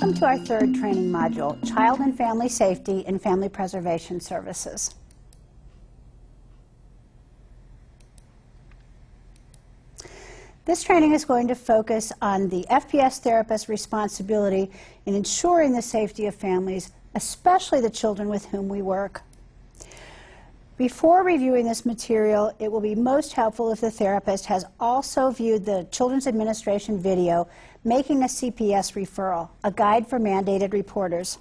Welcome to our third training module, Child and Family Safety and Family Preservation Services. This training is going to focus on the FPS therapist's responsibility in ensuring the safety of families, especially the children with whom we work. Before reviewing this material, it will be most helpful if the therapist has also viewed the Children's Administration video, Making a CPS Referral, a guide for mandated reporters.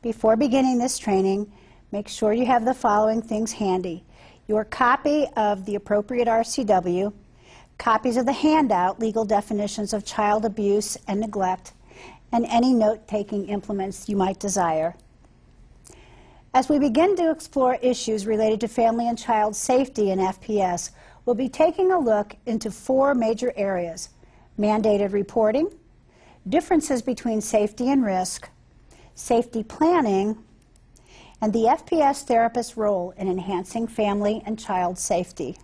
Before beginning this training, make sure you have the following things handy. Your copy of the appropriate RCW, copies of the handout, Legal Definitions of Child Abuse and Neglect, and any note-taking implements you might desire. As we begin to explore issues related to family and child safety in FPS, we'll be taking a look into four major areas, mandated reporting, differences between safety and risk, safety planning, and the FPS therapist's role in enhancing family and child safety.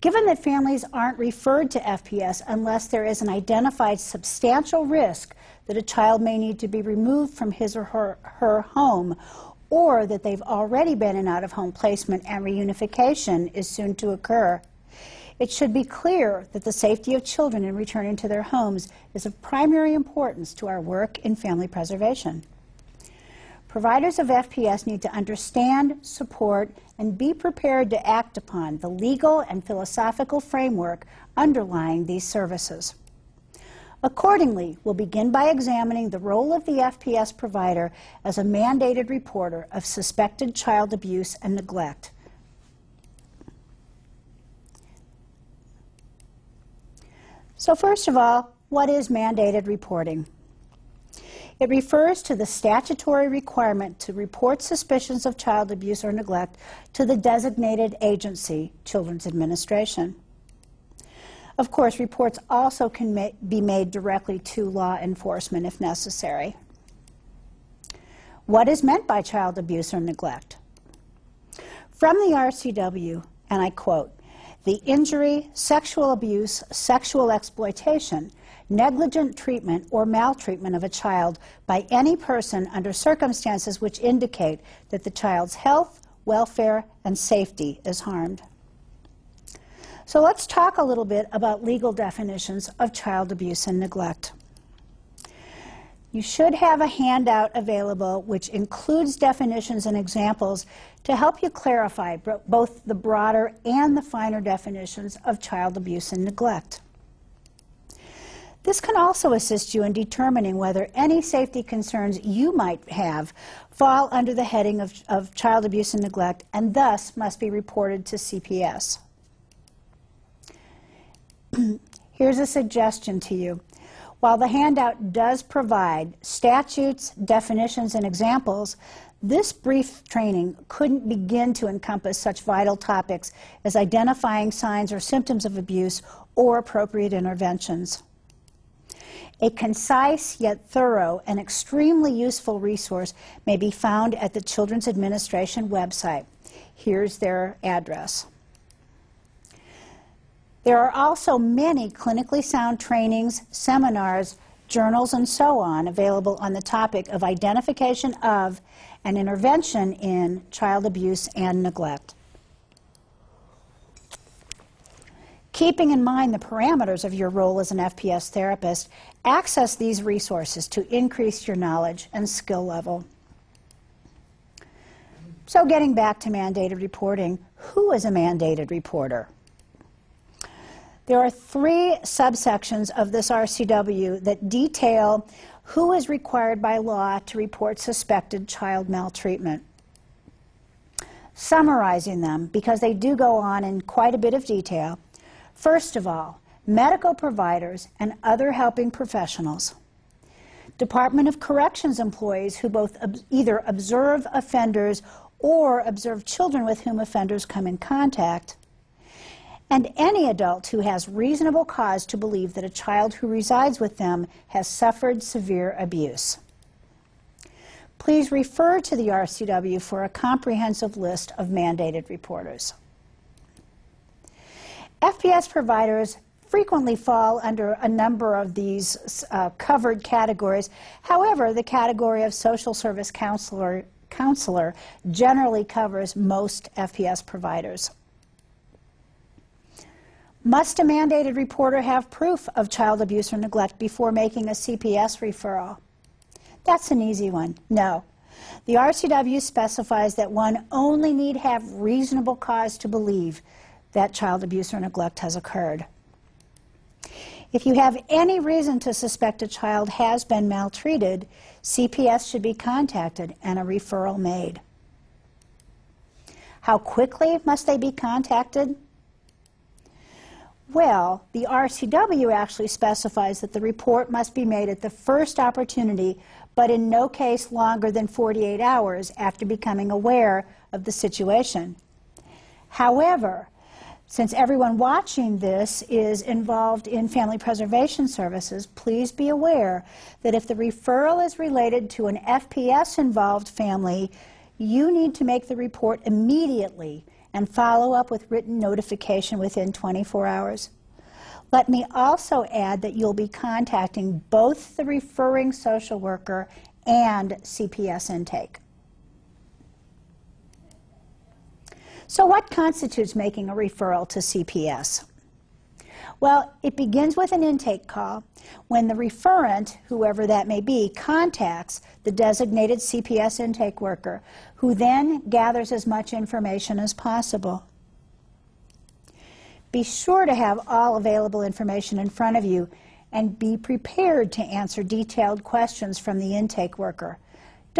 Given that families aren't referred to FPS unless there is an identified substantial risk that a child may need to be removed from his or her, her home, or that they've already been in out of home placement and reunification is soon to occur, it should be clear that the safety of children in returning to their homes is of primary importance to our work in family preservation. Providers of FPS need to understand, support, and be prepared to act upon the legal and philosophical framework underlying these services. Accordingly, we'll begin by examining the role of the FPS provider as a mandated reporter of suspected child abuse and neglect. So first of all, what is mandated reporting? It refers to the statutory requirement to report suspicions of child abuse or neglect to the designated agency, Children's Administration. Of course, reports also can ma be made directly to law enforcement if necessary. What is meant by child abuse or neglect? From the RCW, and I quote, the injury, sexual abuse, sexual exploitation, negligent treatment or maltreatment of a child by any person under circumstances which indicate that the child's health, welfare, and safety is harmed. So let's talk a little bit about legal definitions of child abuse and neglect. You should have a handout available which includes definitions and examples to help you clarify both the broader and the finer definitions of child abuse and neglect. This can also assist you in determining whether any safety concerns you might have fall under the heading of, of child abuse and neglect and thus must be reported to CPS. Here's a suggestion to you. While the handout does provide statutes, definitions, and examples, this brief training couldn't begin to encompass such vital topics as identifying signs or symptoms of abuse or appropriate interventions. A concise yet thorough and extremely useful resource may be found at the Children's Administration website. Here's their address. There are also many clinically sound trainings, seminars, journals, and so on available on the topic of identification of and intervention in child abuse and neglect. Keeping in mind the parameters of your role as an FPS therapist, access these resources to increase your knowledge and skill level. So getting back to mandated reporting, who is a mandated reporter? There are three subsections of this RCW that detail who is required by law to report suspected child maltreatment. Summarizing them, because they do go on in quite a bit of detail, First of all, medical providers and other helping professionals. Department of Corrections employees who both ob either observe offenders or observe children with whom offenders come in contact, and any adult who has reasonable cause to believe that a child who resides with them has suffered severe abuse. Please refer to the RCW for a comprehensive list of mandated reporters. FPS providers frequently fall under a number of these uh, covered categories. However, the category of social service counselor, counselor generally covers most FPS providers. Must a mandated reporter have proof of child abuse or neglect before making a CPS referral? That's an easy one. No. The RCW specifies that one only need have reasonable cause to believe that child abuse or neglect has occurred. If you have any reason to suspect a child has been maltreated, CPS should be contacted and a referral made. How quickly must they be contacted? Well, the RCW actually specifies that the report must be made at the first opportunity, but in no case longer than 48 hours after becoming aware of the situation. However, since everyone watching this is involved in family preservation services, please be aware that if the referral is related to an FPS involved family, you need to make the report immediately and follow up with written notification within 24 hours. Let me also add that you'll be contacting both the referring social worker and CPS intake. So what constitutes making a referral to CPS? Well, it begins with an intake call when the referent, whoever that may be, contacts the designated CPS intake worker, who then gathers as much information as possible. Be sure to have all available information in front of you and be prepared to answer detailed questions from the intake worker.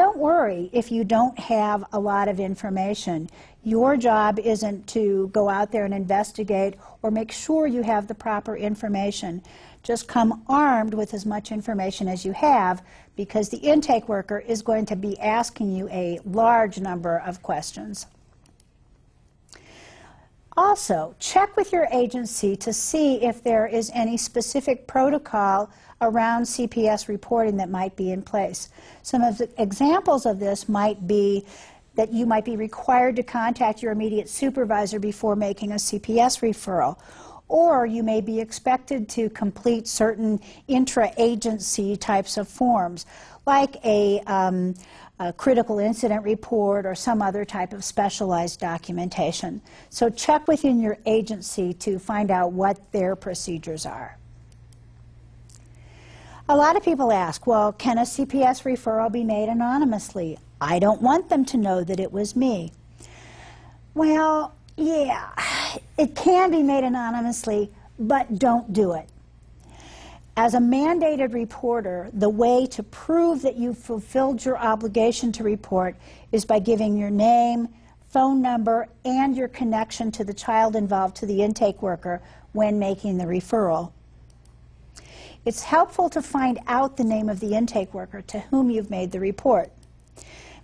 Don't worry if you don't have a lot of information. Your job isn't to go out there and investigate or make sure you have the proper information. Just come armed with as much information as you have because the intake worker is going to be asking you a large number of questions. Also, check with your agency to see if there is any specific protocol around CPS reporting that might be in place. Some of the examples of this might be that you might be required to contact your immediate supervisor before making a CPS referral. Or you may be expected to complete certain intra-agency types of forms, like a, um, a critical incident report or some other type of specialized documentation. So check within your agency to find out what their procedures are. A lot of people ask, well, can a CPS referral be made anonymously? I don't want them to know that it was me. Well, yeah, it can be made anonymously, but don't do it. As a mandated reporter, the way to prove that you've fulfilled your obligation to report is by giving your name, phone number, and your connection to the child involved to the intake worker when making the referral. It's helpful to find out the name of the intake worker to whom you've made the report.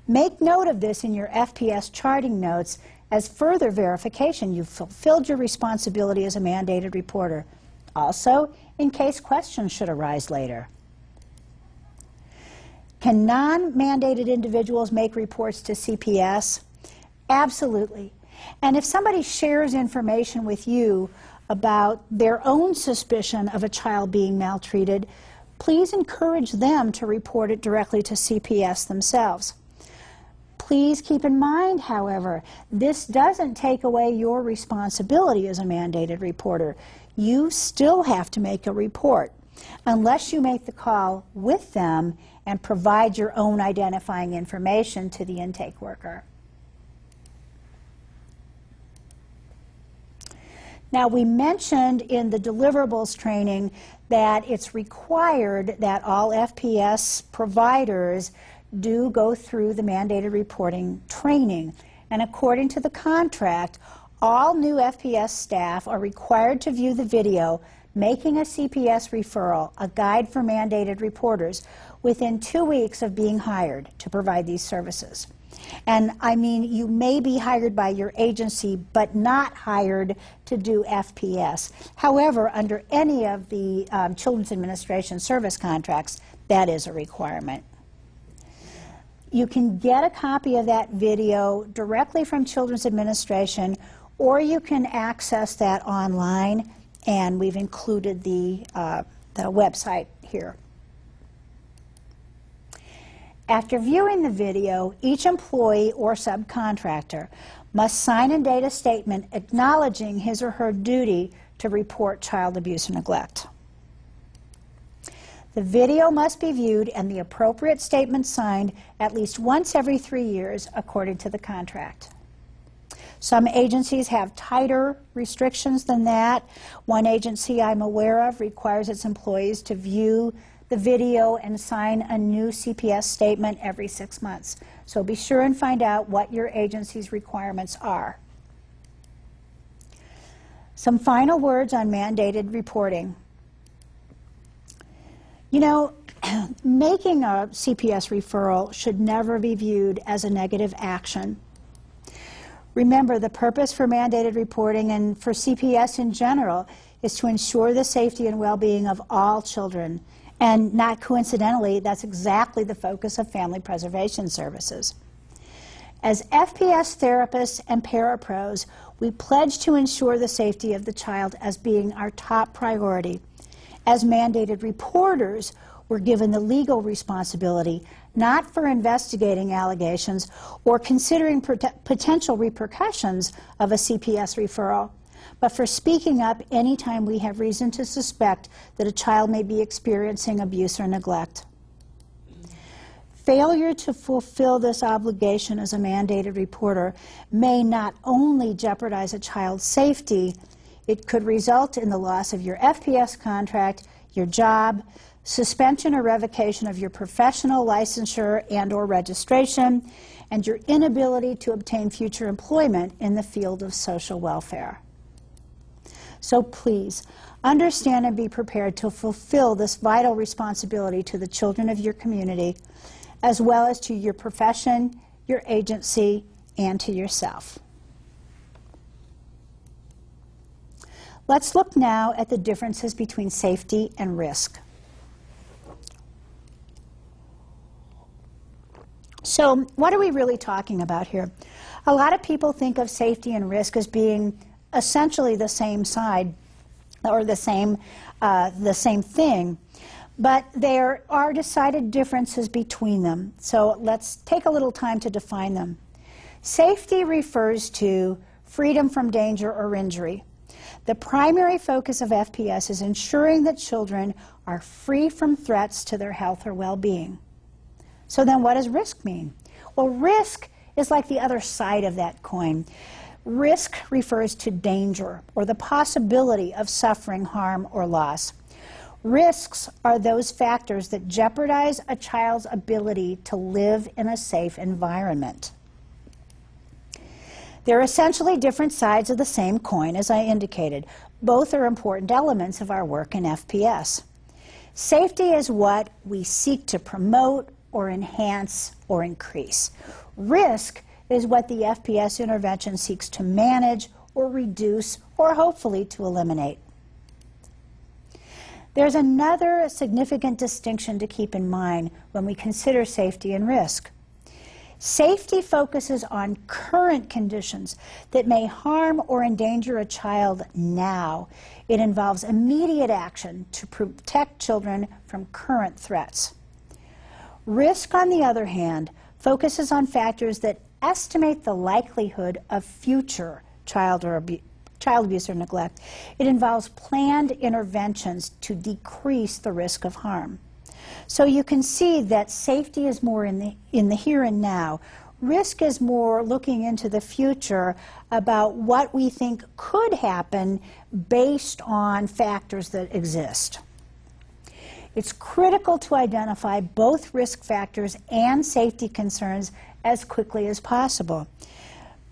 Make note of this in your FPS charting notes as further verification you've fulfilled your responsibility as a mandated reporter. Also, in case questions should arise later. Can non-mandated individuals make reports to CPS? Absolutely. And if somebody shares information with you about their own suspicion of a child being maltreated, please encourage them to report it directly to CPS themselves. Please keep in mind, however, this doesn't take away your responsibility as a mandated reporter you still have to make a report unless you make the call with them and provide your own identifying information to the intake worker. Now, we mentioned in the deliverables training that it's required that all FPS providers do go through the mandated reporting training. And according to the contract, all new FPS staff are required to view the video Making a CPS Referral, a guide for mandated reporters, within two weeks of being hired to provide these services. And I mean, you may be hired by your agency, but not hired to do FPS. However, under any of the um, Children's Administration service contracts, that is a requirement. You can get a copy of that video directly from Children's Administration or you can access that online and we've included the, uh, the website here. After viewing the video, each employee or subcontractor must sign and date a statement acknowledging his or her duty to report child abuse and neglect. The video must be viewed and the appropriate statement signed at least once every three years according to the contract. Some agencies have tighter restrictions than that. One agency I'm aware of requires its employees to view the video and sign a new CPS statement every six months. So be sure and find out what your agency's requirements are. Some final words on mandated reporting. You know, making a CPS referral should never be viewed as a negative action. Remember, the purpose for mandated reporting and for CPS in general is to ensure the safety and well-being of all children. And not coincidentally, that's exactly the focus of Family Preservation Services. As FPS therapists and parapros, we pledge to ensure the safety of the child as being our top priority. As mandated reporters, we're given the legal responsibility not for investigating allegations or considering potential repercussions of a CPS referral, but for speaking up anytime we have reason to suspect that a child may be experiencing abuse or neglect. Failure to fulfill this obligation as a mandated reporter may not only jeopardize a child's safety, it could result in the loss of your FPS contract, your job, suspension or revocation of your professional licensure and or registration, and your inability to obtain future employment in the field of social welfare. So please, understand and be prepared to fulfill this vital responsibility to the children of your community, as well as to your profession, your agency, and to yourself. Let's look now at the differences between safety and risk. So, what are we really talking about here? A lot of people think of safety and risk as being essentially the same side or the same, uh, the same thing, but there are decided differences between them. So, let's take a little time to define them. Safety refers to freedom from danger or injury. The primary focus of FPS is ensuring that children are free from threats to their health or well being. So then what does risk mean? Well, risk is like the other side of that coin. Risk refers to danger or the possibility of suffering harm or loss. Risks are those factors that jeopardize a child's ability to live in a safe environment. They're essentially different sides of the same coin, as I indicated. Both are important elements of our work in FPS. Safety is what we seek to promote or enhance or increase. Risk is what the FPS intervention seeks to manage or reduce or hopefully to eliminate. There's another significant distinction to keep in mind when we consider safety and risk. Safety focuses on current conditions that may harm or endanger a child now. It involves immediate action to protect children from current threats. Risk, on the other hand, focuses on factors that estimate the likelihood of future child, or abu child abuse or neglect. It involves planned interventions to decrease the risk of harm. So you can see that safety is more in the, in the here and now. Risk is more looking into the future about what we think could happen based on factors that exist. It's critical to identify both risk factors and safety concerns as quickly as possible.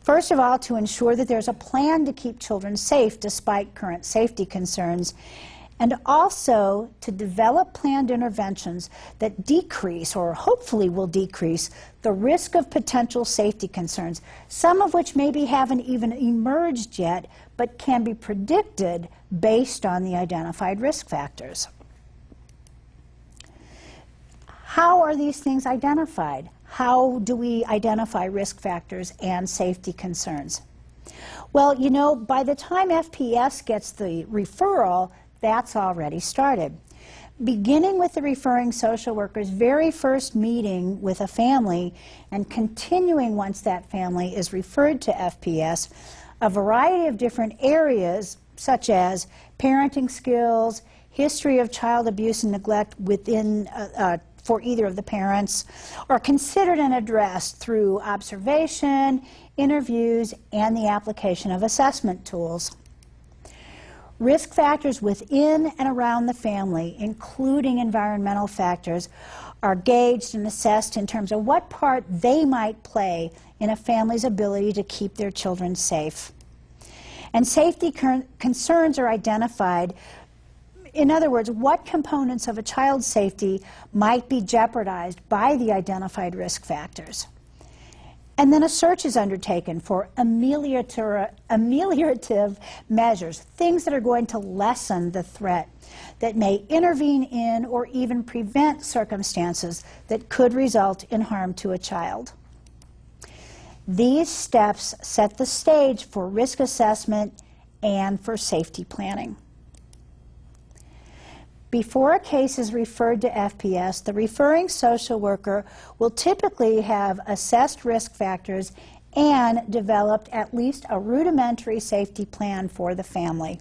First of all, to ensure that there's a plan to keep children safe despite current safety concerns, and also to develop planned interventions that decrease or hopefully will decrease the risk of potential safety concerns, some of which maybe haven't even emerged yet but can be predicted based on the identified risk factors. How are these things identified? How do we identify risk factors and safety concerns? Well, you know, by the time FPS gets the referral, that's already started. Beginning with the referring social worker's very first meeting with a family and continuing once that family is referred to FPS, a variety of different areas such as parenting skills, history of child abuse and neglect within uh, uh, for either of the parents are considered and addressed through observation, interviews, and the application of assessment tools. Risk factors within and around the family, including environmental factors, are gauged and assessed in terms of what part they might play in a family's ability to keep their children safe. And safety concerns are identified in other words, what components of a child's safety might be jeopardized by the identified risk factors? And then a search is undertaken for ameliorative measures, things that are going to lessen the threat, that may intervene in or even prevent circumstances that could result in harm to a child. These steps set the stage for risk assessment and for safety planning. Before a case is referred to FPS, the referring social worker will typically have assessed risk factors and developed at least a rudimentary safety plan for the family.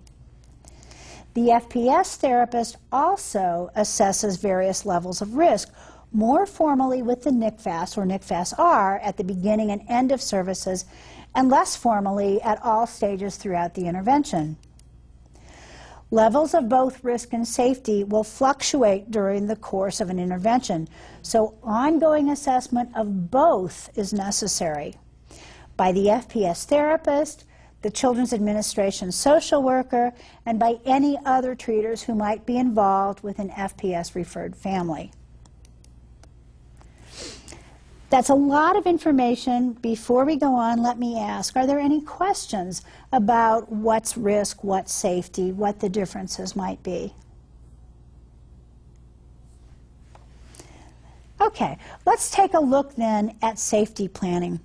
The FPS therapist also assesses various levels of risk, more formally with the NCFAS or NCFAS-R at the beginning and end of services, and less formally at all stages throughout the intervention. Levels of both risk and safety will fluctuate during the course of an intervention, so ongoing assessment of both is necessary by the FPS therapist, the Children's Administration social worker, and by any other treaters who might be involved with an FPS referred family. That's a lot of information. Before we go on, let me ask, are there any questions about what's risk, what's safety, what the differences might be? Okay, let's take a look then at safety planning.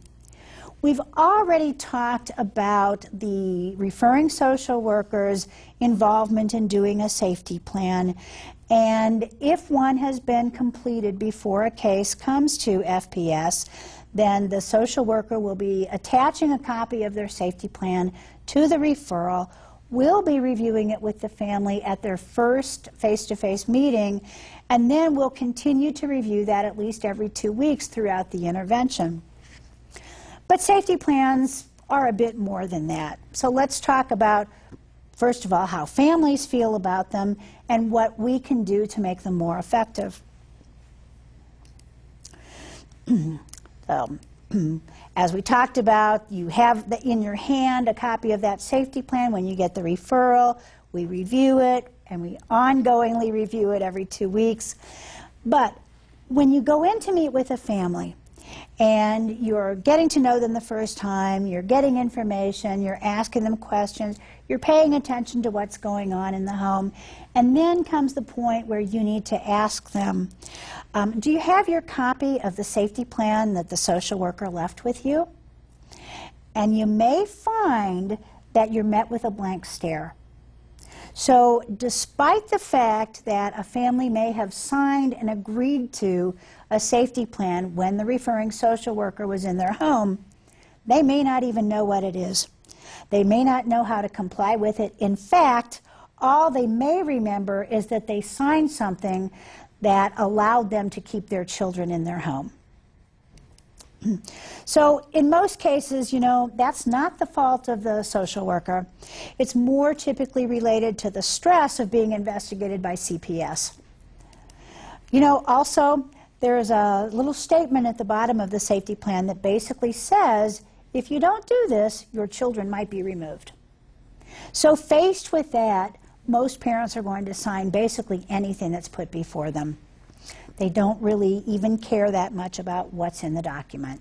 We've already talked about the referring social workers' involvement in doing a safety plan and if one has been completed before a case comes to FPS, then the social worker will be attaching a copy of their safety plan to the referral, will be reviewing it with the family at their first face-to-face -face meeting, and then will continue to review that at least every two weeks throughout the intervention. But safety plans are a bit more than that. So let's talk about First of all, how families feel about them and what we can do to make them more effective. so, as we talked about, you have the, in your hand a copy of that safety plan when you get the referral. We review it, and we ongoingly review it every two weeks. But when you go in to meet with a family, and you're getting to know them the first time, you're getting information, you're asking them questions, you're paying attention to what's going on in the home, and then comes the point where you need to ask them, um, do you have your copy of the safety plan that the social worker left with you? And you may find that you're met with a blank stare. So, despite the fact that a family may have signed and agreed to a safety plan when the referring social worker was in their home, they may not even know what it is. They may not know how to comply with it. In fact, all they may remember is that they signed something that allowed them to keep their children in their home. So, in most cases, you know, that's not the fault of the social worker. It's more typically related to the stress of being investigated by CPS. You know, also, there's a little statement at the bottom of the safety plan that basically says if you don't do this, your children might be removed. So, faced with that, most parents are going to sign basically anything that's put before them. They don't really even care that much about what's in the document.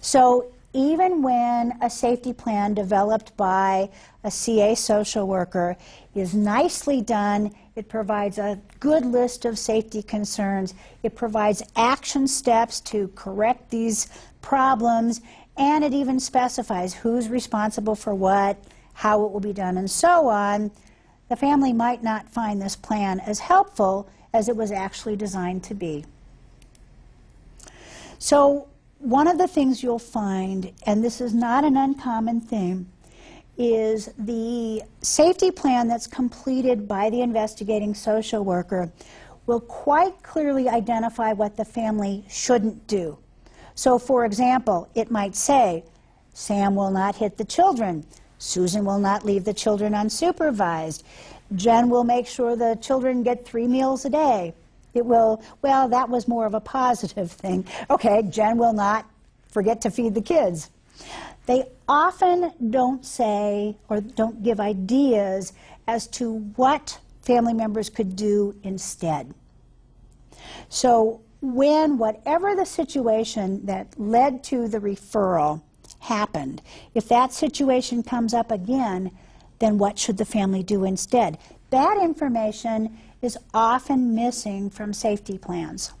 So even when a safety plan developed by a CA social worker is nicely done It provides a good list of safety concerns. It provides action steps to correct these problems, and it even specifies who's responsible for what, how it will be done, and so on. The family might not find this plan as helpful as it was actually designed to be. So, one of the things you'll find, and this is not an uncommon thing, is the safety plan that's completed by the investigating social worker will quite clearly identify what the family shouldn't do. So, for example, it might say, Sam will not hit the children. Susan will not leave the children unsupervised. Jen will make sure the children get three meals a day. It will, well, that was more of a positive thing. Okay, Jen will not forget to feed the kids. They often don't say or don't give ideas as to what family members could do instead. So, when whatever the situation that led to the referral happened, if that situation comes up again, then what should the family do instead? That information is often missing from safety plans.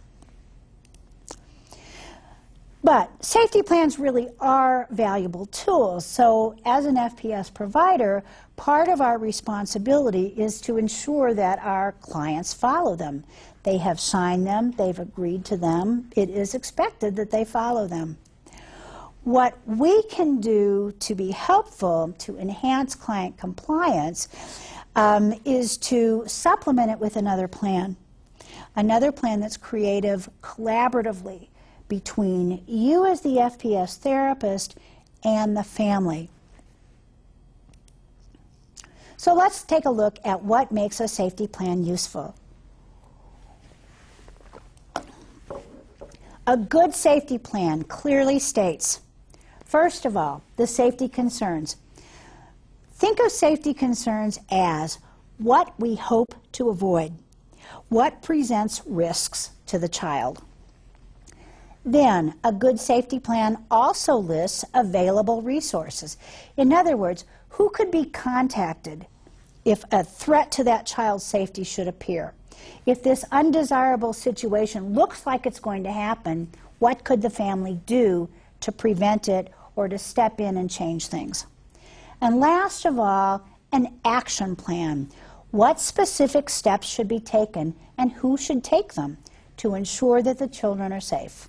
But safety plans really are valuable tools. So, as an FPS provider, part of our responsibility is to ensure that our clients follow them. They have signed them, they've agreed to them, it is expected that they follow them. What we can do to be helpful to enhance client compliance um, is to supplement it with another plan. Another plan that's creative collaboratively between you as the FPS therapist and the family. So let's take a look at what makes a safety plan useful. A good safety plan clearly states First of all, the safety concerns. Think of safety concerns as what we hope to avoid, what presents risks to the child. Then, a good safety plan also lists available resources. In other words, who could be contacted if a threat to that child's safety should appear? If this undesirable situation looks like it's going to happen, what could the family do to prevent it or to step in and change things. And last of all, an action plan. What specific steps should be taken and who should take them to ensure that the children are safe?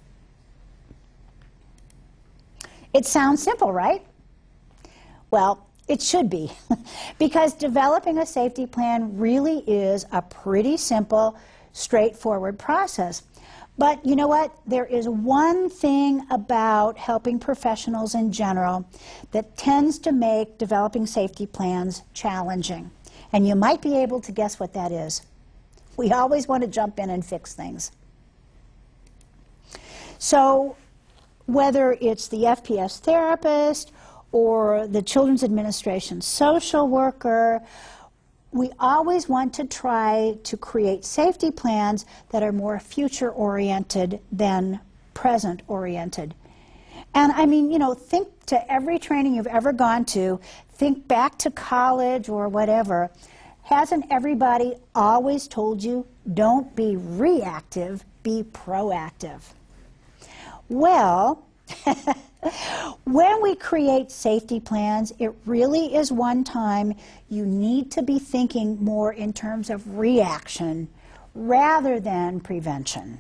It sounds simple, right? Well, it should be, because developing a safety plan really is a pretty simple, straightforward process. But you know what? There is one thing about helping professionals in general that tends to make developing safety plans challenging. And you might be able to guess what that is. We always want to jump in and fix things. So, whether it's the FPS therapist or the Children's Administration social worker, we always want to try to create safety plans that are more future oriented than present oriented. And I mean, you know, think to every training you've ever gone to, think back to college or whatever. Hasn't everybody always told you, don't be reactive, be proactive? Well, when we create safety plans, it really is one time you need to be thinking more in terms of reaction rather than prevention.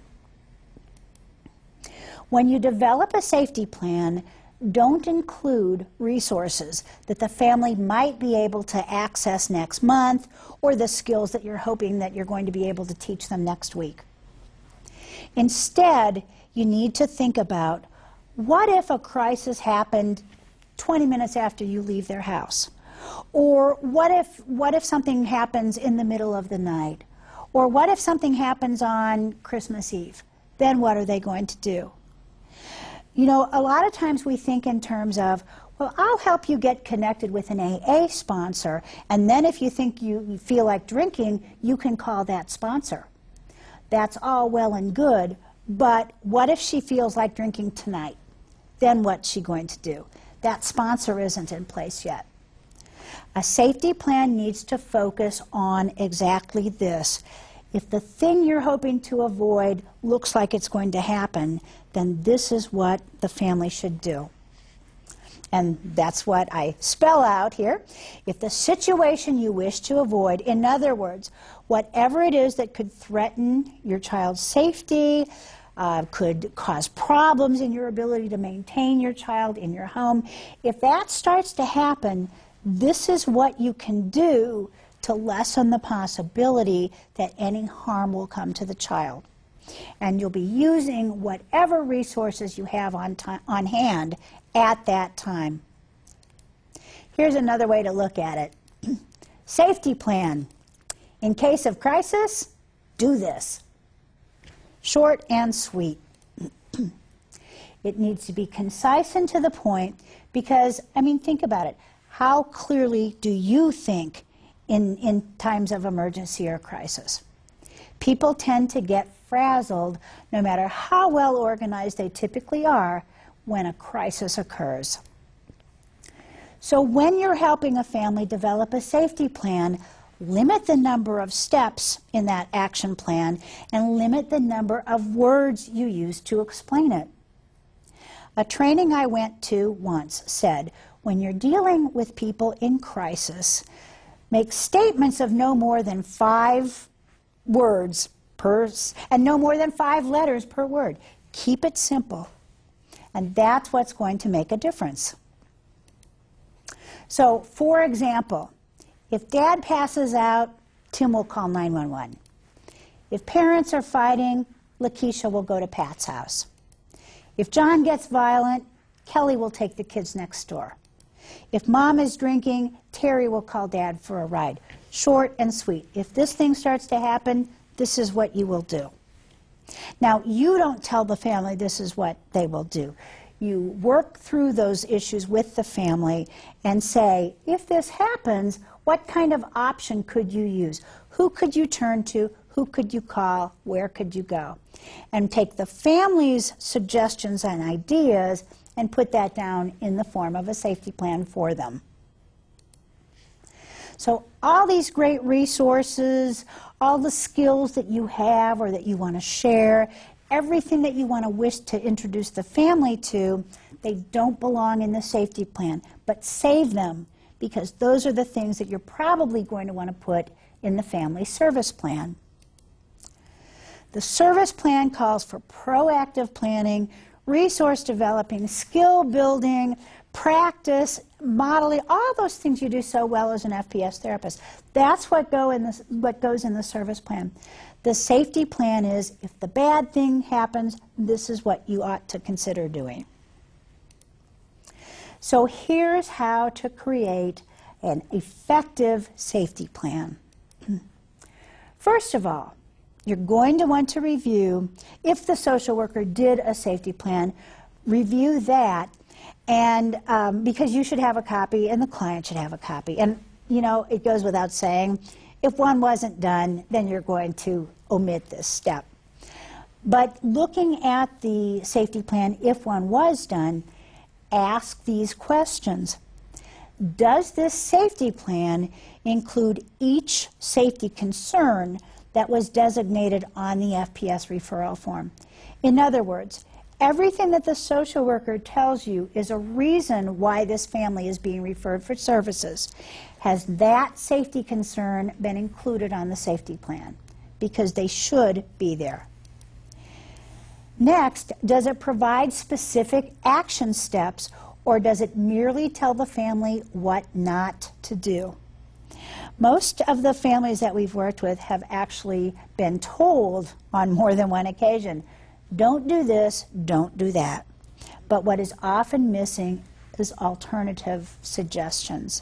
When you develop a safety plan, don't include resources that the family might be able to access next month or the skills that you're hoping that you're going to be able to teach them next week. Instead, you need to think about what if a crisis happened 20 minutes after you leave their house? Or what if, what if something happens in the middle of the night? Or what if something happens on Christmas Eve? Then what are they going to do? You know, a lot of times we think in terms of, well, I'll help you get connected with an AA sponsor, and then if you think you feel like drinking, you can call that sponsor. That's all well and good, but what if she feels like drinking tonight? Then what's she going to do? That sponsor isn't in place yet. A safety plan needs to focus on exactly this. If the thing you're hoping to avoid looks like it's going to happen, then this is what the family should do. And that's what I spell out here. If the situation you wish to avoid, in other words, whatever it is that could threaten your child's safety, uh, could cause problems in your ability to maintain your child in your home, if that starts to happen, this is what you can do to lessen the possibility that any harm will come to the child. And you'll be using whatever resources you have on, on hand at that time. Here's another way to look at it safety plan. In case of crisis, do this. Short and sweet. it needs to be concise and to the point because, I mean, think about it. How clearly do you think in, in times of emergency or crisis? People tend to get frazzled no matter how well organized they typically are when a crisis occurs. So when you're helping a family develop a safety plan, limit the number of steps in that action plan and limit the number of words you use to explain it. A training I went to once said, when you're dealing with people in crisis, make statements of no more than five words per, and no more than five letters per word. Keep it simple. And that's what's going to make a difference. So, for example, if dad passes out, Tim will call 911. If parents are fighting, Lakeisha will go to Pat's house. If John gets violent, Kelly will take the kids next door. If mom is drinking, Terry will call dad for a ride. Short and sweet. If this thing starts to happen, this is what you will do. Now, you don't tell the family this is what they will do you work through those issues with the family and say, if this happens, what kind of option could you use? Who could you turn to? Who could you call? Where could you go? And take the family's suggestions and ideas and put that down in the form of a safety plan for them. So, all these great resources, all the skills that you have or that you want to share, everything that you want to wish to introduce the family to, they don't belong in the safety plan, but save them because those are the things that you're probably going to want to put in the family service plan. The service plan calls for proactive planning, resource developing, skill building, practice, modeling, all those things you do so well as an FPS therapist. That's what, go in the, what goes in the service plan. The safety plan is if the bad thing happens, this is what you ought to consider doing. So here's how to create an effective safety plan. First of all, you're going to want to review if the social worker did a safety plan, review that, and um, because you should have a copy and the client should have a copy. And you know, it goes without saying, if one wasn't done, then you're going to omit this step. But looking at the safety plan, if one was done, ask these questions. Does this safety plan include each safety concern that was designated on the FPS referral form? In other words, everything that the social worker tells you is a reason why this family is being referred for services. Has that safety concern been included on the safety plan? Because they should be there. Next, does it provide specific action steps or does it merely tell the family what not to do? Most of the families that we've worked with have actually been told on more than one occasion, don't do this, don't do that. But what is often missing is alternative suggestions.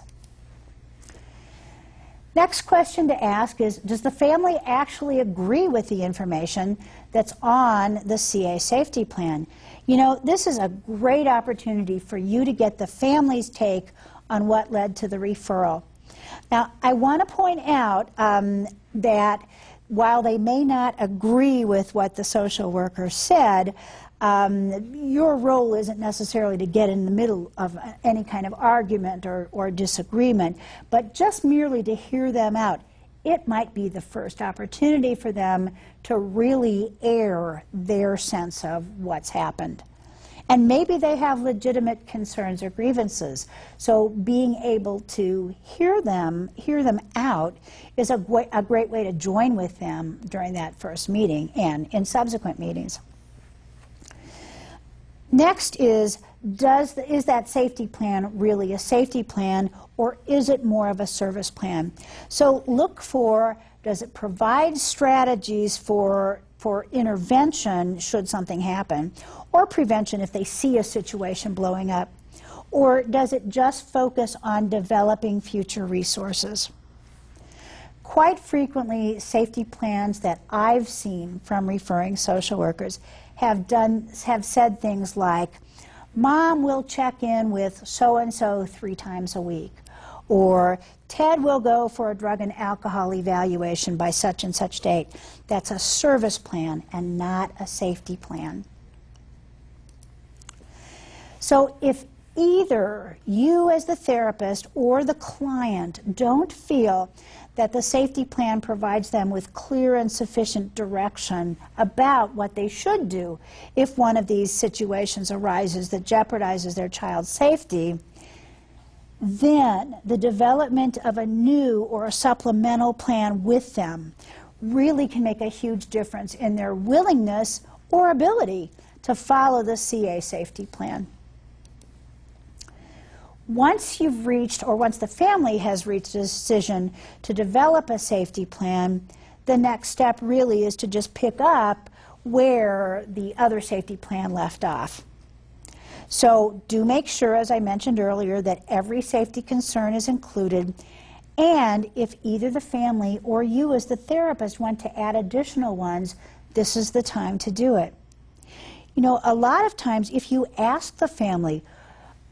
Next question to ask is Does the family actually agree with the information that's on the CA safety plan? You know, this is a great opportunity for you to get the family's take on what led to the referral. Now, I want to point out um, that while they may not agree with what the social worker said, Um, your role isn't necessarily to get in the middle of any kind of argument or, or disagreement, but just merely to hear them out. It might be the first opportunity for them to really air their sense of what's happened. And maybe they have legitimate concerns or grievances. So being able to hear them, hear them out, is a, a great way to join with them during that first meeting and in subsequent meetings. Next is, does the, is that safety plan really a safety plan or is it more of a service plan? So look for, does it provide strategies for, for intervention should something happen or prevention if they see a situation blowing up? Or does it just focus on developing future resources? Quite frequently, safety plans that I've seen from referring social workers have done have said things like, "Mom will check in with so and so three times a week," or "Ted will go for a drug and alcohol evaluation by such and such date." That's a service plan and not a safety plan. So if either you as the therapist or the client don't feel that the safety plan provides them with clear and sufficient direction about what they should do if one of these situations arises that jeopardizes their child's safety, then the development of a new or a supplemental plan with them really can make a huge difference in their willingness or ability to follow the CA safety plan once you've reached, or once the family has reached a decision to develop a safety plan, the next step really is to just pick up where the other safety plan left off. So do make sure, as I mentioned earlier, that every safety concern is included. And if either the family or you as the therapist want to add additional ones, this is the time to do it. You know, a lot of times if you ask the family,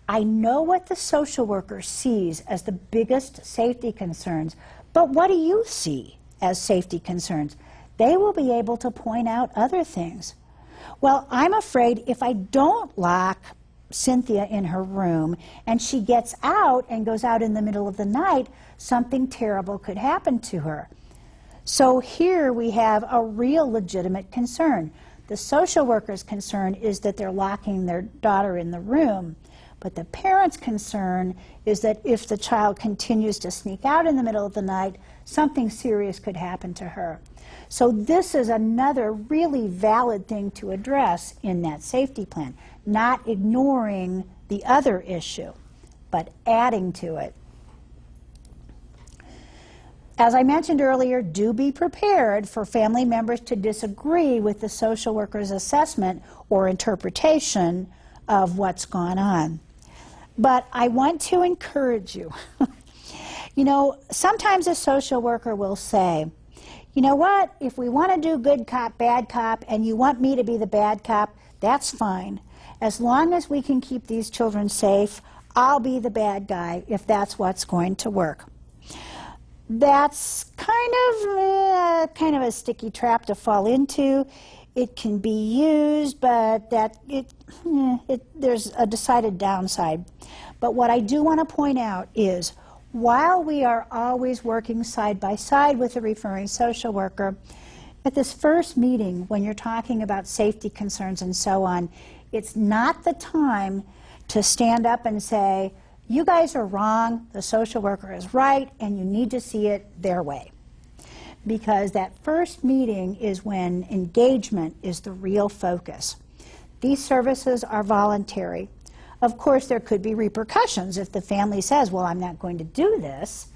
I know what the social worker sees as the biggest safety concerns, but what do you see as safety concerns? They will be able to point out other things. Well, I'm afraid if I don't lock Cynthia in her room and she gets out and goes out in the middle of the night, something terrible could happen to her. So here we have a real legitimate concern. The social worker's concern is that they're locking their daughter in the room. But the parent's concern is that if the child continues to sneak out in the middle of the night, something serious could happen to her. So this is another really valid thing to address in that safety plan, not ignoring the other issue, but adding to it. As I mentioned earlier, do be prepared for family members to disagree with the social worker's assessment or interpretation of what's gone on. But I want to encourage you. you know, sometimes a social worker will say, you know what, if we want to do good cop, bad cop, and you want me to be the bad cop, that's fine. As long as we can keep these children safe, I'll be the bad guy if that's what's going to work. That's kind of uh, kind of a sticky trap to fall into. It can be used, but that it, it there's a decided downside. But what I do want to point out is while we are always working side by side with the referring social worker, at this first meeting, when you're talking about safety concerns and so on, it's not the time to stand up and say, you guys are wrong, the social worker is right, and you need to see it their way because that first meeting is when engagement is the real focus. These services are voluntary. Of course, there could be repercussions if the family says, Well, I'm not going to do this,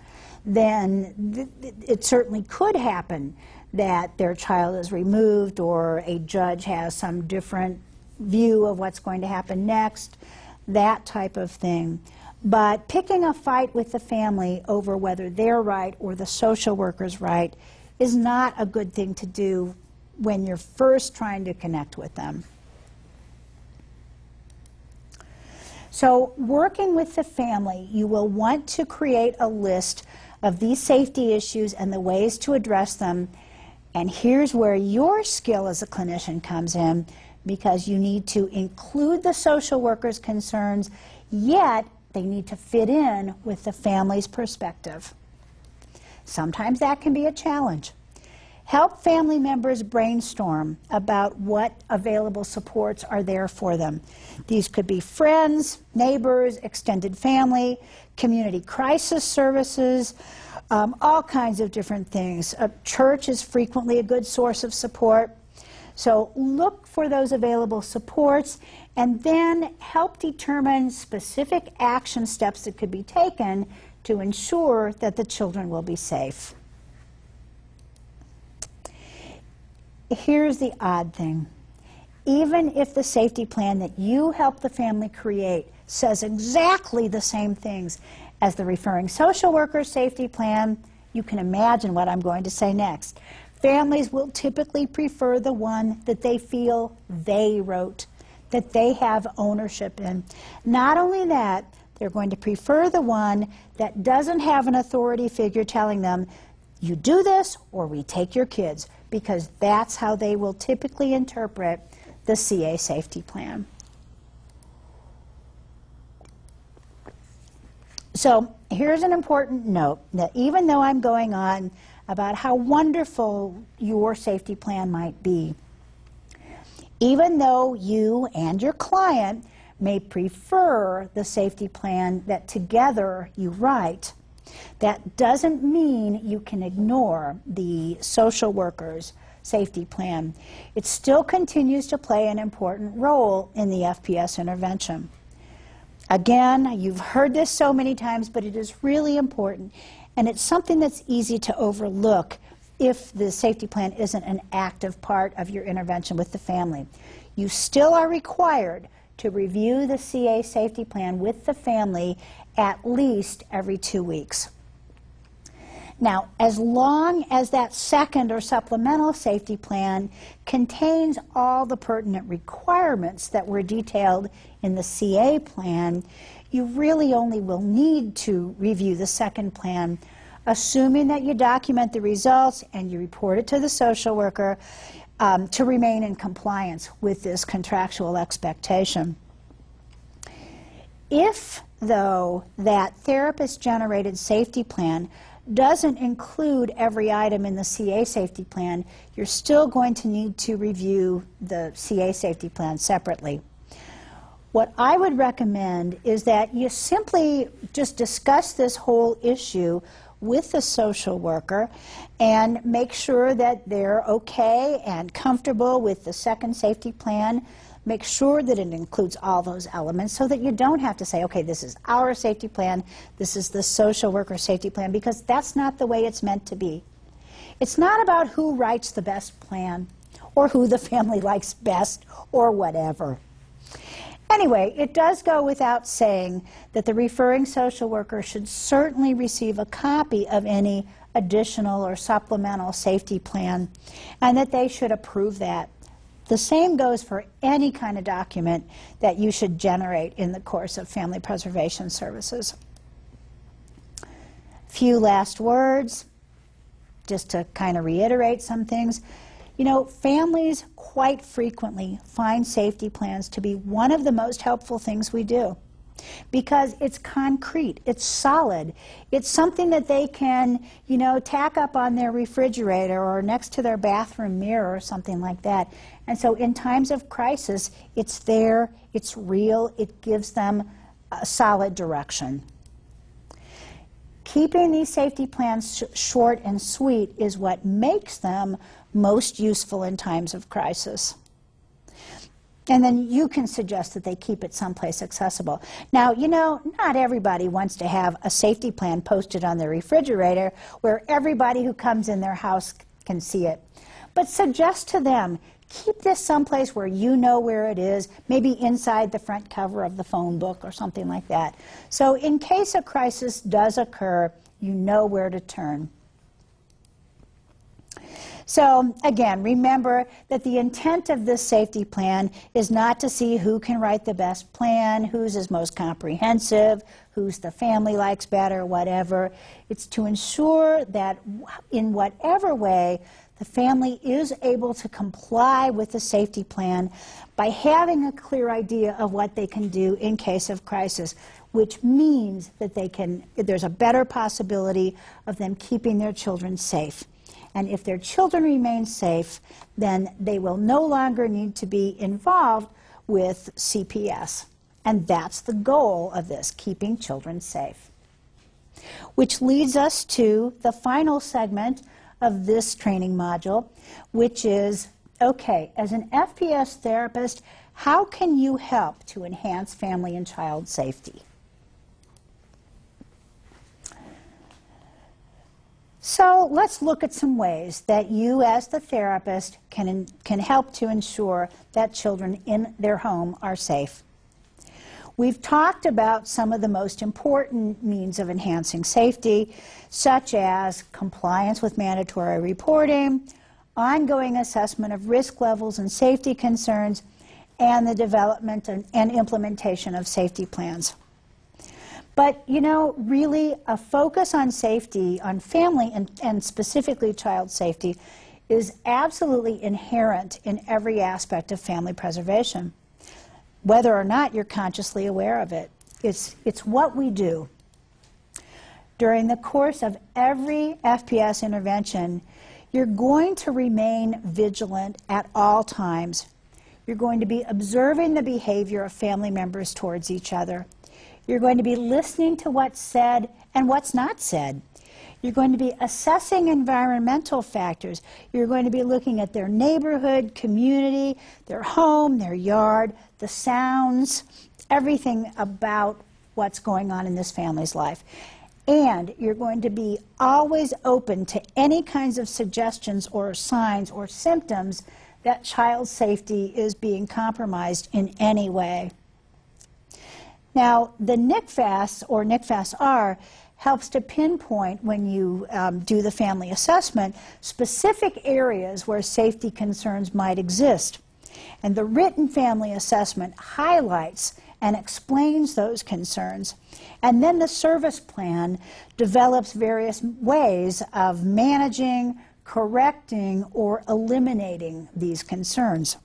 then it certainly could happen that their child is removed or a judge has some different view of what's going to happen next, that type of thing. But picking a fight with the family over whether they're right or the social worker's right is not a good thing to do when you're first trying to connect with them. So, working with the family, you will want to create a list of these safety issues and the ways to address them. And here's where your skill as a clinician comes in because you need to include the social worker's concerns, yet they need to fit in with the family's perspective. Sometimes that can be a challenge. Help family members brainstorm about what available supports are there for them. These could be friends, neighbors, extended family, community crisis services, um, all kinds of different things. A church is frequently a good source of support. So look for those available supports and then help determine specific action steps that could be taken to ensure that the children will be safe. Here's the odd thing. Even if the safety plan that you help the family create says exactly the same things as the referring social worker safety plan, you can imagine what I'm going to say next. Families will typically prefer the one that they feel they wrote, that they have ownership in. Not only that, they're going to prefer the one that doesn't have an authority figure telling them, you do this or we take your kids, because that's how they will typically interpret the CA safety plan. So here's an important note that even though I'm going on about how wonderful your safety plan might be, even though you and your client may prefer the safety plan that together you write, that doesn't mean you can ignore the social worker's safety plan. It still continues to play an important role in the FPS intervention. Again, you've heard this so many times, but it is really important. And it's something that's easy to overlook if the safety plan isn't an active part of your intervention with the family. You still are required to review the CA safety plan with the family at least every two weeks. Now, as long as that second or supplemental safety plan contains all the pertinent requirements that were detailed in the CA plan, you really only will need to review the second plan, assuming that you document the results and you report it to the social worker um, to remain in compliance with this contractual expectation. If, though, that therapist generated safety plan doesn't include every item in the CA safety plan, you're still going to need to review the CA safety plan separately. What I would recommend is that you simply just discuss this whole issue with the social worker and make sure that they're okay and comfortable with the second safety plan Make sure that it includes all those elements so that you don't have to say, okay, this is our safety plan, this is the social worker safety plan, because that's not the way it's meant to be. It's not about who writes the best plan or who the family likes best or whatever. Anyway, it does go without saying that the referring social worker should certainly receive a copy of any additional or supplemental safety plan and that they should approve that. The same goes for any kind of document that you should generate in the course of family preservation services. Few last words, just to kind of reiterate some things. You know, families quite frequently find safety plans to be one of the most helpful things we do because it's concrete, it's solid, it's something that they can, you know, tack up on their refrigerator or next to their bathroom mirror or something like that. And so in times of crisis, it's there, it's real, it gives them a solid direction. Keeping these safety plans sh short and sweet is what makes them most useful in times of crisis. And then you can suggest that they keep it someplace accessible. Now, you know, not everybody wants to have a safety plan posted on their refrigerator where everybody who comes in their house can see it. But suggest to them, keep this someplace where you know where it is, maybe inside the front cover of the phone book or something like that. So in case a crisis does occur, you know where to turn. So again, remember that the intent of this safety plan is not to see who can write the best plan, whose is most comprehensive, whose the family likes better, whatever. It's to ensure that in whatever way the family is able to comply with the safety plan by having a clear idea of what they can do in case of crisis, which means that they can, there's a better possibility of them keeping their children safe. And if their children remain safe, then they will no longer need to be involved with CPS. And that's the goal of this, keeping children safe. Which leads us to the final segment of this training module, which is okay, as an FPS therapist, how can you help to enhance family and child safety? So let's look at some ways that you, as the therapist, can, can help to ensure that children in their home are safe. We've talked about some of the most important means of enhancing safety, such as compliance with mandatory reporting, ongoing assessment of risk levels and safety concerns, and the development and, and implementation of safety plans. But, you know, really a focus on safety, on family, and, and specifically child safety, is absolutely inherent in every aspect of family preservation whether or not you're consciously aware of it. It's, it's what we do. During the course of every FPS intervention, you're going to remain vigilant at all times. You're going to be observing the behavior of family members towards each other. You're going to be listening to what's said and what's not said. You're going to be assessing environmental factors. You're going to be looking at their neighborhood, community, their home, their yard, the sounds, everything about what's going on in this family's life. And you're going to be always open to any kinds of suggestions or signs or symptoms that child safety is being compromised in any way. Now, the NCFAS or NCFAS-R helps to pinpoint when you um, do the family assessment specific areas where safety concerns might exist. And the written family assessment highlights and explains those concerns. And then the service plan develops various ways of managing, correcting, or eliminating these concerns.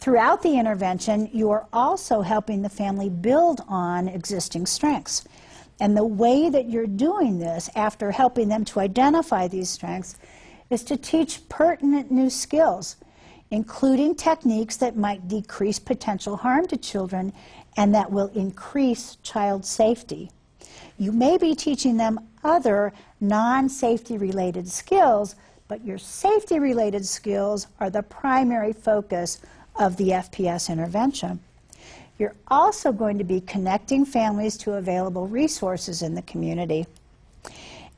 Throughout the intervention, you are also helping the family build on existing strengths. And the way that you're doing this, after helping them to identify these strengths, is to teach pertinent new skills, including techniques that might decrease potential harm to children and that will increase child safety. You may be teaching them other non safety related skills, but your safety related skills are the primary focus of the FPS intervention. You're also going to be connecting families to available resources in the community.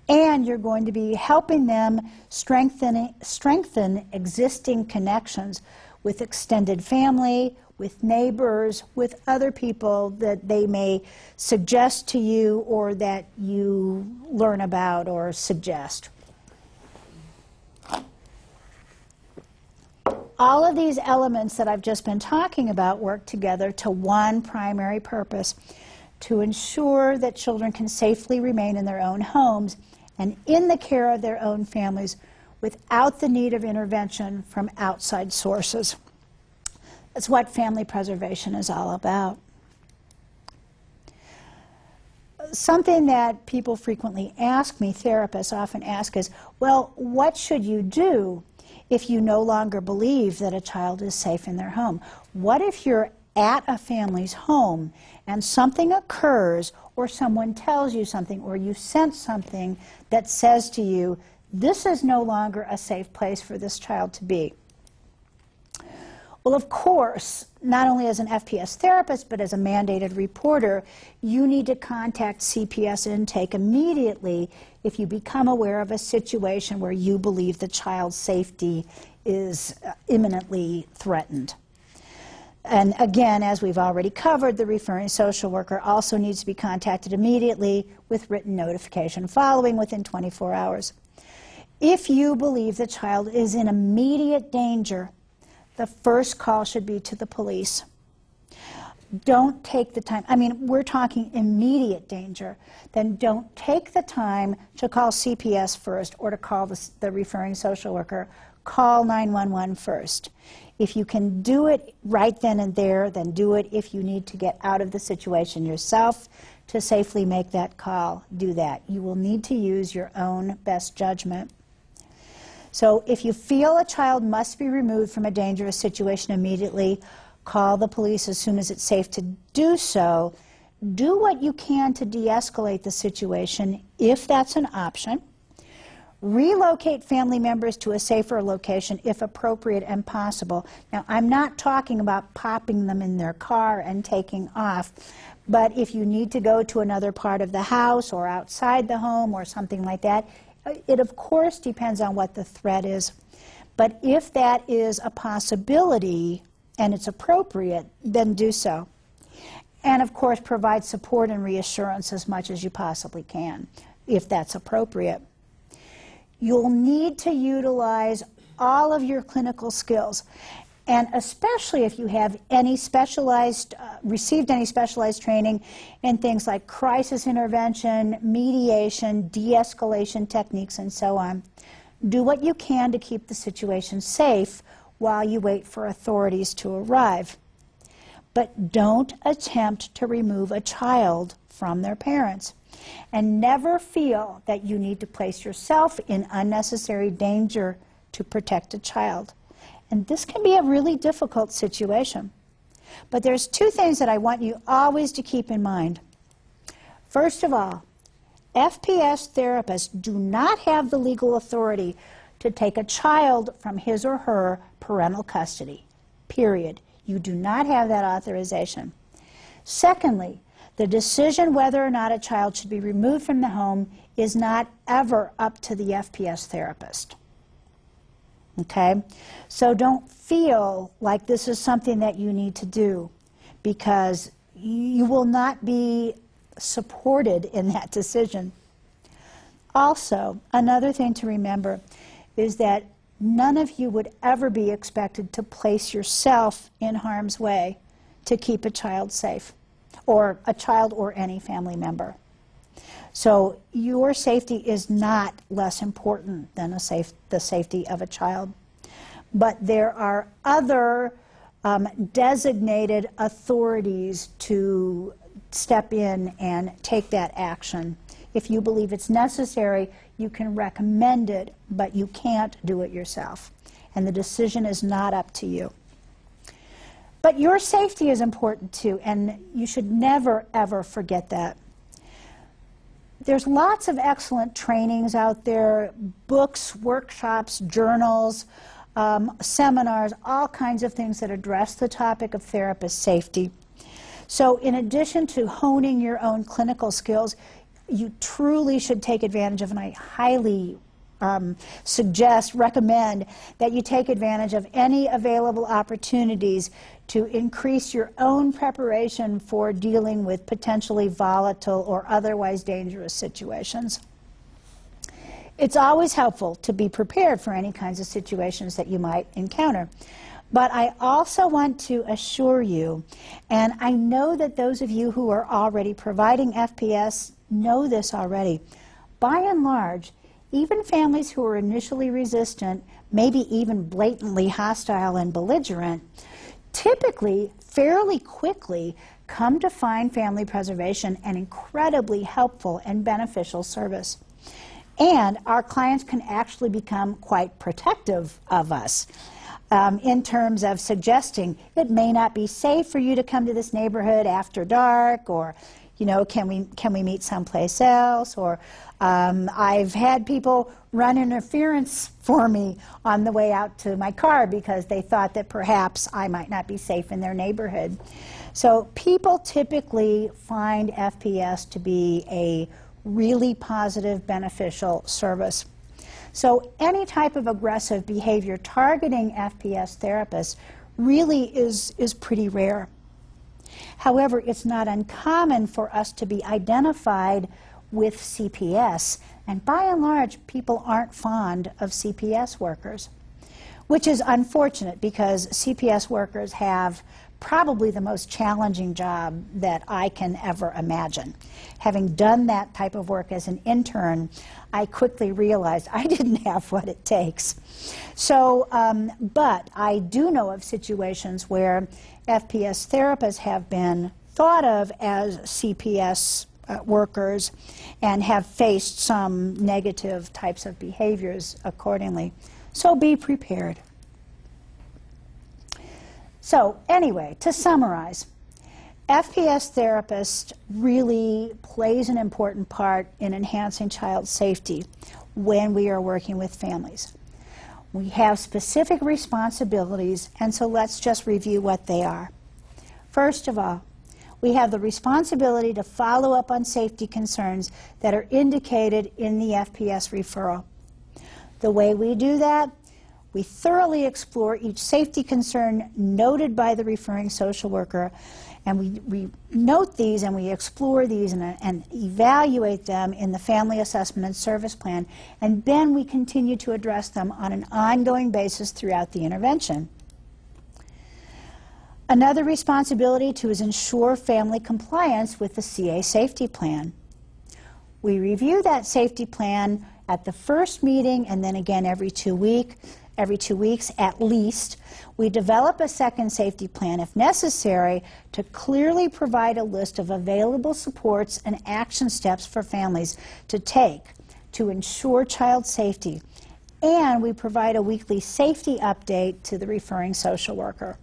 And you're going to be helping them strengthen, strengthen existing connections with extended family, with neighbors, with other people that they may suggest to you or that you learn about or suggest. All of these elements that I've just been talking about work together to one primary purpose to ensure that children can safely remain in their own homes and in the care of their own families without the need of intervention from outside sources. That's what family preservation is all about. Something that people frequently ask me, therapists often ask, is well, what should you do if you no longer believe that a child is safe in their home? What if you're at a family's home and something occurs or someone tells you something or you sense something that says to you, this is no longer a safe place for this child to be? Well, of course, not only as an FPS therapist, but as a mandated reporter, you need to contact CPS intake immediately if you become aware of a situation where you believe the child's safety is uh, imminently threatened. And again, as we've already covered, the referring social worker also needs to be contacted immediately with written notification following within 24 hours. If you believe the child is in immediate danger, the first call should be to the police. don't take the time. I mean, we're talking immediate danger. Then don't take the time to call CPS first or to call the, the referring social worker. Call 911 first. If you can do it right then and there, then do it. If you need to get out of the situation yourself to safely make that call, do that. You will need to use your own best judgment. So if you feel a child must be removed from a dangerous situation immediately, call the police as soon as it's safe to do so. Do what you can to de escalate the situation if that's an option. Relocate family members to a safer location if appropriate and possible. Now, I'm not talking about popping them in their car and taking off, but if you need to go to another part of the house or outside the home or something like that, it, of course, depends on what the threat is. But if that is a possibility and it's appropriate, then do so. And, of course, provide support and reassurance as much as you possibly can, if that's appropriate. You'll need to utilize all of your clinical skills. And especially if you have any specialized, uh, received any specialized training in things like crisis intervention, mediation, de escalation techniques, and so on. Do what you can to keep the situation safe while you wait for authorities to arrive. But don't attempt to remove a child from their parents. And never feel that you need to place yourself in unnecessary danger to protect a child. And this can be a really difficult situation. But there's two things that I want you always to keep in mind. First of all, FPS therapists do not have the legal authority to take a child from his or her parental custody. Period. You do not have that authorization. Secondly, the decision whether or not a child should be removed from the home is not ever up to the FPS therapist. Okay? So don't feel like this is something that you need to do because you will not be supported in that decision. Also, another thing to remember is that none of you would ever be expected to place yourself in harm's way to keep a child safe, or a child or any family member. So your safety is not less important than safe, the safety of a child. But there are other um, designated authorities to step in and take that action. If you believe it's necessary, you can recommend it, but you can't do it yourself. And the decision is not up to you. But your safety is important too, and you should never, ever forget that. There's lots of excellent trainings out there books, workshops, journals, um, seminars, all kinds of things that address the topic of therapist safety. So, in addition to honing your own clinical skills, you truly should take advantage of, and I highly um, suggest, recommend that you take advantage of any available opportunities to increase your own preparation for dealing with potentially volatile or otherwise dangerous situations. It's always helpful to be prepared for any kinds of situations that you might encounter. But I also want to assure you, and I know that those of you who are already providing FPS know this already. By and large, even families who are initially resistant, maybe even blatantly hostile and belligerent, typically, fairly quickly, come to find family preservation an incredibly helpful and beneficial service. And our clients can actually become quite protective of us. Um, in terms of suggesting it may not be safe for you to come to this neighborhood after dark, or you know, can we, can we meet someplace else? Or um, I've had people run interference for me on the way out to my car because they thought that perhaps I might not be safe in their neighborhood. So people typically find FPS to be a really positive, beneficial service. So any type of aggressive behavior targeting FPS therapists really is, is pretty rare. However, it's not uncommon for us to be identified with CPS, and by and large, people aren't fond of CPS workers, which is unfortunate because CPS workers have probably the most challenging job that I can ever imagine. Having done that type of work as an intern, I quickly realized I didn't have what it takes. So, um, but I do know of situations where FPS therapists have been thought of as CPS uh, workers and have faced some negative types of behaviors accordingly. So be prepared. So, anyway, to summarize, FPS therapist really plays an important part in enhancing child safety when we are working with families. We have specific responsibilities, and so let's just review what they are. First of all, we have the responsibility to follow up on safety concerns that are indicated in the FPS referral. The way we do that we thoroughly explore each safety concern noted by the referring social worker, and we, we note these and we explore these and, and evaluate them in the family assessment and service plan, and then we continue to address them on an ongoing basis throughout the intervention. Another responsibility to is ensure family compliance with the CA safety plan. We review that safety plan at the first meeting and then again every two weeks every two weeks at least. We develop a second safety plan if necessary to clearly provide a list of available supports and action steps for families to take to ensure child safety. And we provide a weekly safety update to the referring social worker.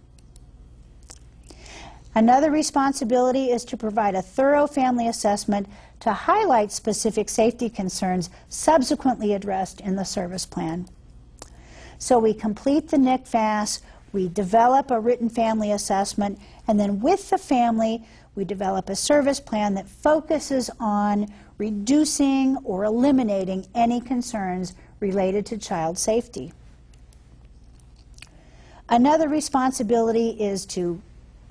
Another responsibility is to provide a thorough family assessment to highlight specific safety concerns subsequently addressed in the service plan. So we complete the NCFAS, we develop a written family assessment, and then with the family, we develop a service plan that focuses on reducing or eliminating any concerns related to child safety. Another responsibility is to,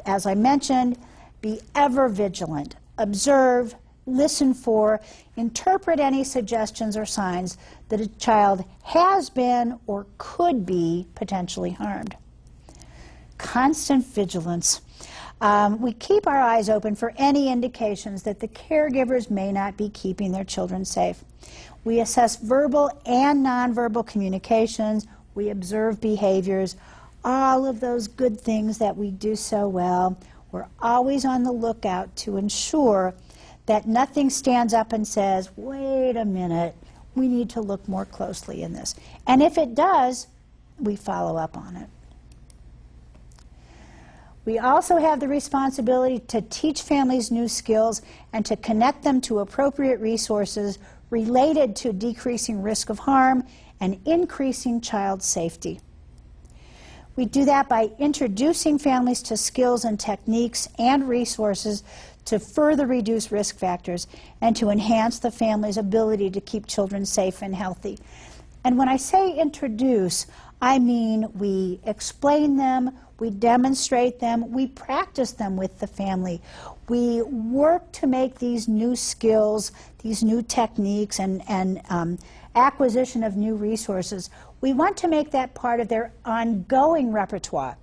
as I mentioned, be ever vigilant, observe, listen for, interpret any suggestions or signs that a child has been or could be potentially harmed. Constant vigilance. Um, we keep our eyes open for any indications that the caregivers may not be keeping their children safe. We assess verbal and nonverbal communications. We observe behaviors. All of those good things that we do so well. We're always on the lookout to ensure that nothing stands up and says, wait a minute, we need to look more closely in this. And if it does, we follow up on it. We also have the responsibility to teach families new skills and to connect them to appropriate resources related to decreasing risk of harm and increasing child safety. We do that by introducing families to skills and techniques and resources to further reduce risk factors and to enhance the family's ability to keep children safe and healthy. And when I say introduce, I mean we explain them, we demonstrate them, we practice them with the family. We work to make these new skills, these new techniques, and, and um, acquisition of new resources. We want to make that part of their ongoing repertoire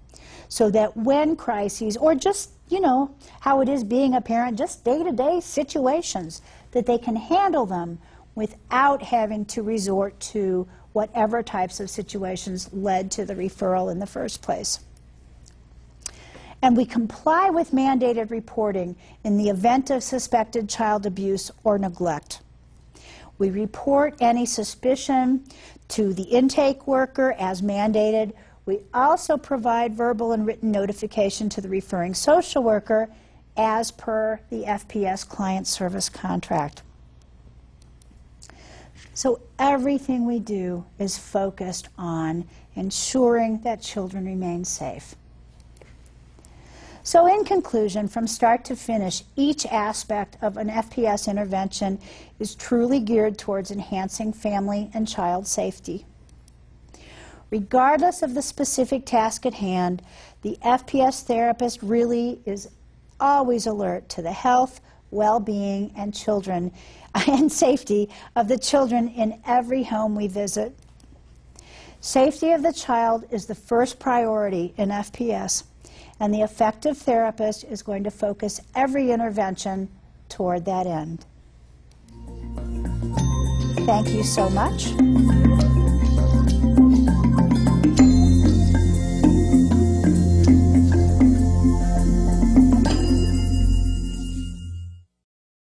so that when crises, or just you know, how it is being a parent, just day to day situations, that they can handle them without having to resort to whatever types of situations led to the referral in the first place. And we comply with mandated reporting in the event of suspected child abuse or neglect. We report any suspicion to the intake worker as mandated we also provide verbal and written notification to the referring social worker as per the FPS client service contract. So everything we do is focused on ensuring that children remain safe. So in conclusion, from start to finish, each aspect of an FPS intervention is truly geared towards enhancing family and child safety. Regardless of the specific task at hand, the FPS therapist really is always alert to the health, well being, and children and safety of the children in every home we visit. Safety of the child is the first priority in FPS, and the effective therapist is going to focus every intervention toward that end. Thank you so much.